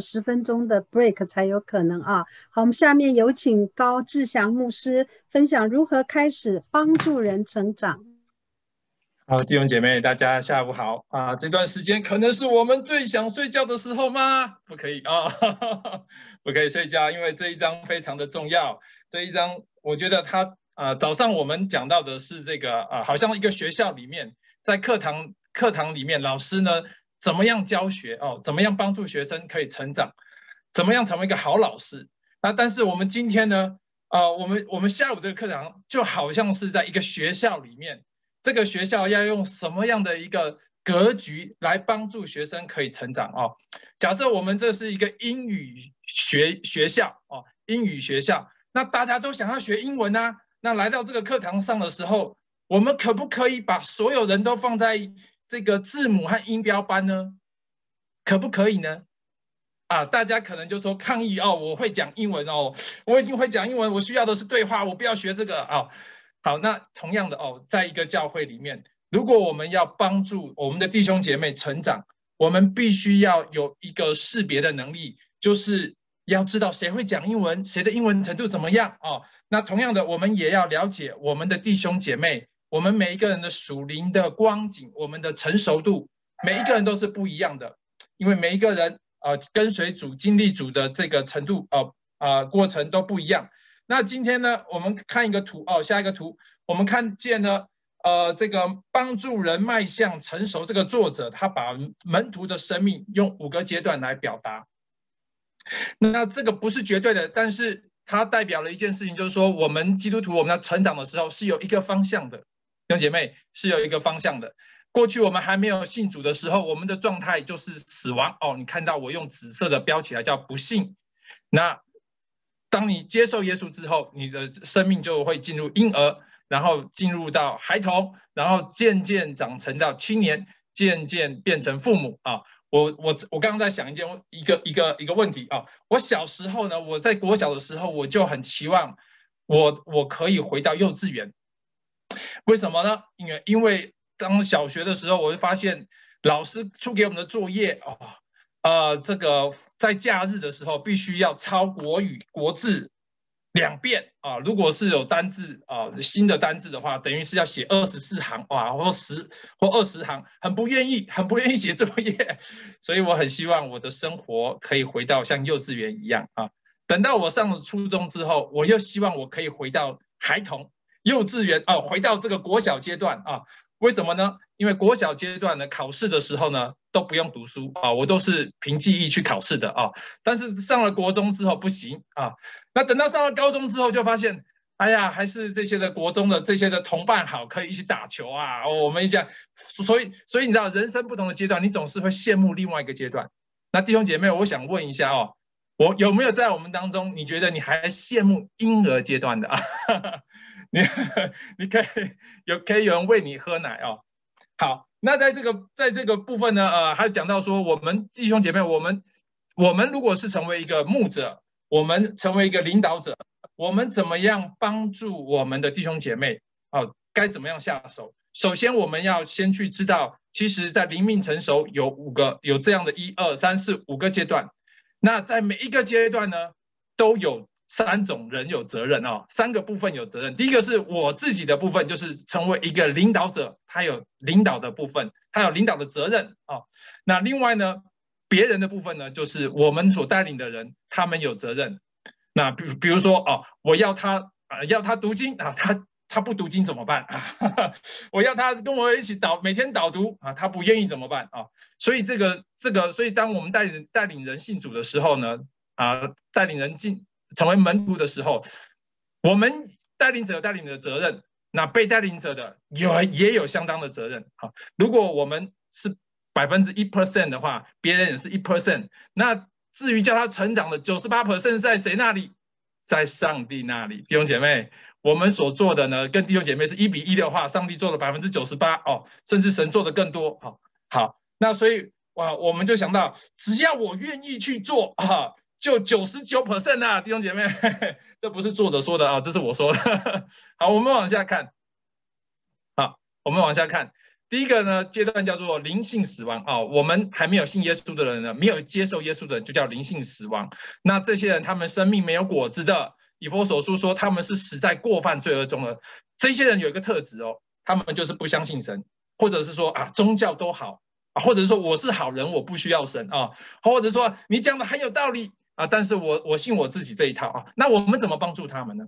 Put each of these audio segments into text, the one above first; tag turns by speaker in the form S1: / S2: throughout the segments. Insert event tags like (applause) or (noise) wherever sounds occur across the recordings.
S1: 十分钟的 break 才有可能啊。好，我们下面有请高志祥牧师分享如何开始帮助人成长。
S2: 好，弟兄姐妹，大家下午好啊！这段时间可能是我们最想睡觉的时候吗？不可以啊，(laughs) 不可以睡觉，因为这一章非常的重要。这一章，我觉得他啊，早上我们讲到的是这个啊，好像一个学校里面，在课堂课堂里面，老师呢怎么样教学哦，怎么样帮助学生可以成长，怎么样成为一个好老师？那但是我们今天呢，啊，我们我们下午这个课堂就好像是在一个学校里面。这个学校要用什么样的一个格局来帮助学生可以成长哦？假设我们这是一个英语学学校哦，英语学校，那大家都想要学英文啊。那来到这个课堂上的时候，我们可不可以把所有人都放在这个字母和音标班呢？可不可以呢？啊，大家可能就说抗议哦，我会讲英文哦，我已经会讲英文，我需要的是对话，我不要学这个啊。好，那同样的哦，在一个教会里面，如果我们要帮助我们的弟兄姐妹成长，我们必须要有一个识别的能力，就是要知道谁会讲英文，谁的英文程度怎么样哦。那同样的，我们也要了解我们的弟兄姐妹，我们每一个人的属灵的光景，我们的成熟度，每一个人都是不一样的，因为每一个人呃跟随主、经历主的这个程度呃呃过程都不一样。那今天呢，我们看一个图哦，下一个图，我们看见呢，呃，这个帮助人迈向成熟，这个作者他把门徒的生命用五个阶段来表达。那这个不是绝对的，但是它代表了一件事情，就是说我们基督徒我们要成长的时候是有一个方向的，弟兄姐妹是有一个方向的。过去我们还没有信主的时候，我们的状态就是死亡哦，你看到我用紫色的标起来叫不幸。那当你接受耶稣之后，你的生命就会进入婴儿，然后进入到孩童，然后渐渐长成到青年，渐渐变成父母啊！我我我刚刚在想一件一个一个一个问题啊！我小时候呢，我在国小的时候，我就很期望我我可以回到幼稚园，为什么呢？因为因为当小学的时候，我就发现老师出给我们的作业啊。呃，这个在假日的时候必须要抄国语国字两遍啊。如果是有单字啊新的单字的话，等于是要写二十四行哇，或十或二十行，很不愿意，很不愿意写作业。(laughs) 所以我很希望我的生活可以回到像幼稚园一样啊。等到我上了初中之后，我又希望我可以回到孩童幼稚园啊，回到这个国小阶段啊。为什么呢？因为国小阶段呢，考试的时候呢都不用读书啊，我都是凭记忆去考试的啊。但是上了国中之后不行啊，那等到上了高中之后就发现，哎呀，还是这些的国中的这些的同伴好，可以一起打球啊。我们一讲，所以所以你知道，人生不同的阶段，你总是会羡慕另外一个阶段。那弟兄姐妹，我想问一下哦，我有没有在我们当中，你觉得你还羡慕婴儿阶段的啊？(laughs) (laughs) 你你可以有可以有人喂你喝奶哦。好，那在这个在这个部分呢，呃，还讲到说，我们弟兄姐妹，我们我们如果是成为一个牧者，我们成为一个领导者，我们怎么样帮助我们的弟兄姐妹？哦，该怎么样下手？首先，我们要先去知道，其实在灵命成熟有五个，有这样的一二三四五个阶段。那在每一个阶段呢，都有。三种人有责任哦，三个部分有责任。第一个是我自己的部分，就是成为一个领导者，他有领导的部分，他有领导的责任哦。那另外呢，别人的部分呢，就是我们所带领的人，他们有责任。那比比如说哦，我要他啊，要他读经啊，他他不读经怎么办啊？(laughs) 我要他跟我一起导每天导读啊，他不愿意怎么办啊？所以这个这个，所以当我们带领带领人信主的时候呢，啊，带领人进。成为门徒的时候，我们带领者有带领的责任，那被带领者的有也有相当的责任。好，如果我们是百分之一 percent 的话，别人也是一 percent。那至于叫他成长的九十八 percent 在谁那里？在上帝那里。弟兄姐妹，我们所做的呢，跟弟兄姐妹是一比一的话，上帝做了百分之九十八哦，甚至神做的更多。好，好，那所以哇，我们就想到，只要我愿意去做啊。就九十九 percent 啊，弟兄姐妹，(laughs) 这不是作者说的啊，这是我说的。(laughs) 好，我们往下看。好，我们往下看。第一个呢阶段叫做灵性死亡哦，我们还没有信耶稣的人呢，没有接受耶稣的人就叫灵性死亡。那这些人他们生命没有果子的，以佛所书说他们是死在过犯罪恶中的。这些人有一个特质哦，他们就是不相信神，或者是说啊宗教都好啊，或者是说我是好人，我不需要神啊，或者说你讲的很有道理啊，但是我我信我自己这一套啊。那我们怎么帮助他们呢？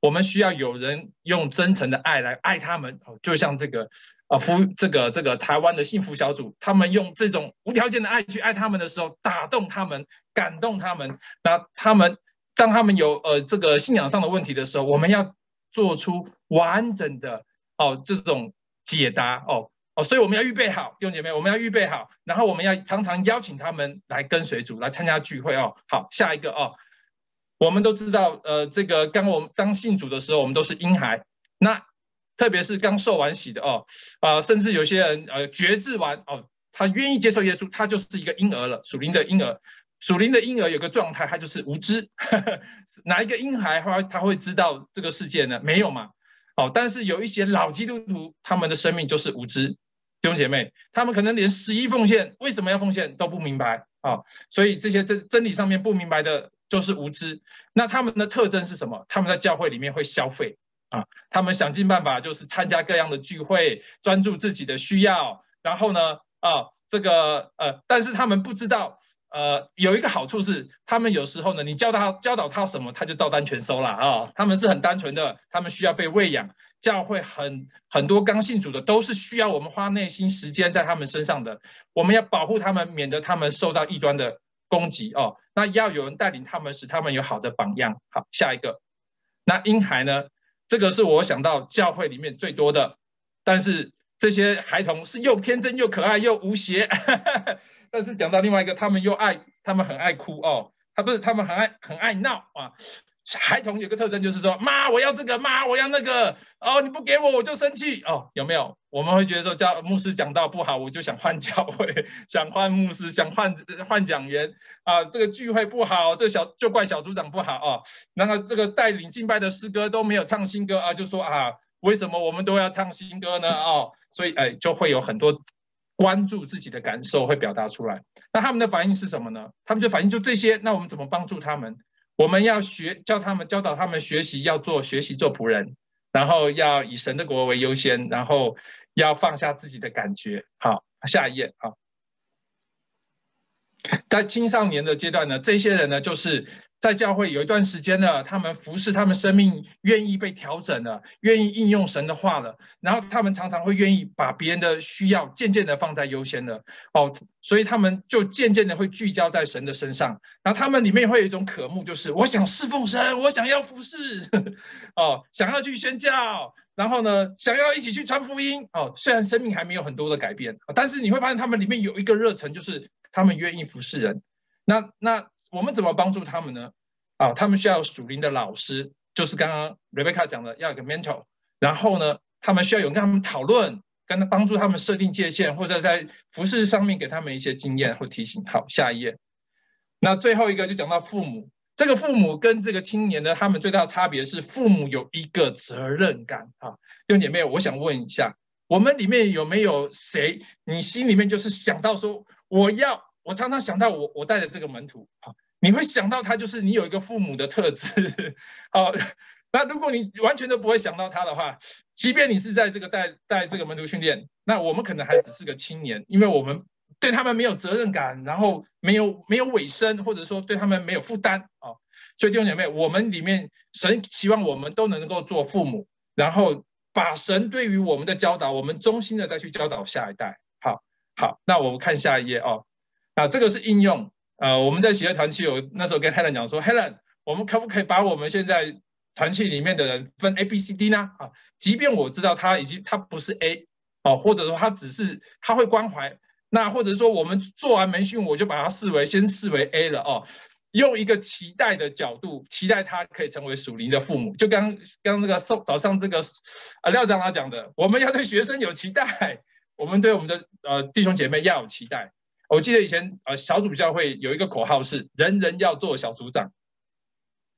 S2: 我们需要有人用真诚的爱来爱他们哦，就像这个，呃，福这个这个台湾的幸福小组，他们用这种无条件的爱去爱他们的时候，打动他们，感动他们。那他们当他们有呃这个信仰上的问题的时候，我们要做出完整的哦这种解答哦哦，所以我们要预备好弟兄姐妹，我们要预备好，然后我们要常常邀请他们来跟随主，来参加聚会哦。好，下一个哦。我们都知道，呃，这个刚我们刚信主的时候，我们都是婴孩。那特别是刚受完洗的哦，啊，甚至有些人呃觉志完哦，他愿意接受耶稣，他就是一个婴儿了，属灵的婴儿。属灵的婴儿有个状态，他就是无知。(laughs) 哪一个婴孩他他会知道这个世界呢？没有嘛。哦，但是有一些老基督徒，他们的生命就是无知。弟兄姐妹，他们可能连十一奉献为什么要奉献都不明白啊。所以这些真真理上面不明白的。就是无知，那他们的特征是什么？他们在教会里面会消费啊，他们想尽办法就是参加各样的聚会，专注自己的需要。然后呢，啊，这个呃，但是他们不知道，呃，有一个好处是，他们有时候呢，你教他教导他什么，他就照单全收了啊。他们是很单纯的，他们需要被喂养。教会很很多刚信主的都是需要我们花内心时间在他们身上的，我们要保护他们，免得他们受到异端的。攻击哦，那要有人带领他们，使他们有好的榜样。好，下一个，那婴孩呢？这个是我想到教会里面最多的，但是这些孩童是又天真又可爱又无邪，(laughs) 但是讲到另外一个，他们又爱，他们很爱哭哦，他不是，他们很爱很爱闹啊。孩童有个特征，就是说，妈，我要这个，妈，我要那个，哦，你不给我，我就生气，哦，有没有？我们会觉得说，教牧师讲到不好，我就想换教会，(laughs) 想换牧师，想换换讲员，啊，这个聚会不好，这小就怪小组长不好哦。然后这个带领敬拜的诗歌都没有唱新歌啊，就说啊，为什么我们都要唱新歌呢？哦，所以哎，就会有很多关注自己的感受会表达出来。那他们的反应是什么呢？他们就反应就这些。那我们怎么帮助他们？我们要学教他们教导他们学习要做学习做仆人，然后要以神的国为优先，然后要放下自己的感觉。好，下一页啊，在青少年的阶段呢，这些人呢就是。在教会有一段时间了，他们服侍，他们生命愿意被调整了，愿意应用神的话了，然后他们常常会愿意把别人的需要渐渐的放在优先了，哦，所以他们就渐渐的会聚焦在神的身上，然后他们里面会有一种渴慕，就是我想侍奉神，我想要服侍，(laughs) 哦，想要去宣教，然后呢，想要一起去传福音，哦，虽然生命还没有很多的改变，但是你会发现他们里面有一个热忱，就是他们愿意服侍人，那那。我们怎么帮助他们呢？啊，他们需要属灵的老师，就是刚刚 Rebecca 讲的，要有个 mentor。然后呢，他们需要有跟他们讨论，跟他帮助他们设定界限，或者在服饰上面给他们一些经验或提醒。好，下一页。那最后一个就讲到父母，这个父母跟这个青年的他们最大的差别是，父母有一个责任感。啊，弟姐妹，我想问一下，我们里面有没有谁，你心里面就是想到说，我要。我常常想到我我带的这个门徒啊，你会想到他就是你有一个父母的特质哦。(laughs) (laughs) 那如果你完全都不会想到他的话，即便你是在这个带带这个门徒训练，那我们可能还只是个青年，因为我们对他们没有责任感，然后没有没有尾声，或者说对他们没有负担啊。所以弟兄姐妹，我们里面神期望我们都能够做父母，然后把神对于我们的教导，我们衷心的再去教导下一代。好，那我们看下一页哦。啊，这个是应用。呃，我们在企业团契，我那时候跟 Helen 讲说，Helen，我们可不可以把我们现在团契里面的人分 A、B、C、D 呢？啊，即便我知道他已经他不是 A，哦，或者说他只是他会关怀，那或者说我们做完门训，我就把他视为先视为 A 了哦，用一个期待的角度，期待他可以成为属灵的父母。就刚刚那个早早上这个啊廖长老讲的，我们要对学生有期待，我们对我们的呃弟兄姐妹要有期待。我记得以前呃小组教会有一个口号是人人要做小组长，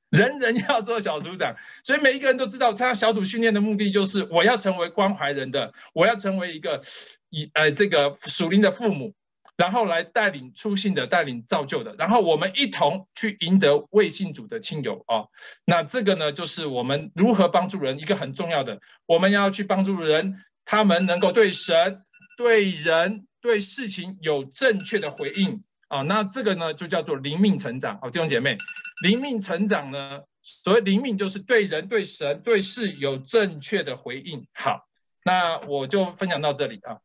S2: 人人要做小组长，所以每一个人都知道，参加小组训练的目的就是我要成为关怀人的，我要成为一个以呃这个属灵的父母，然后来带领出信的，带领造就的，然后我们一同去赢得未信主的亲友哦。那这个呢，就是我们如何帮助人一个很重要的，我们要去帮助人，他们能够对神、对人、对事情有正确的回应啊。那这个呢，就叫做灵命成长哦，弟兄姐妹。灵命成长呢？所谓灵命，就是对人、对神、对事有正确的回应。好，那我就分享到这里啊。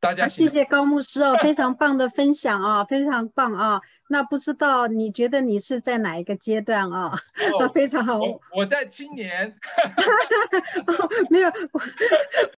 S2: 大家
S1: 谢谢高牧师哦，(laughs) 非常棒的分享啊，非常棒啊。那不知道你觉得你是在哪一个阶段啊？(laughs) 非常好，
S2: 我在青年。(laughs)
S1: 没有，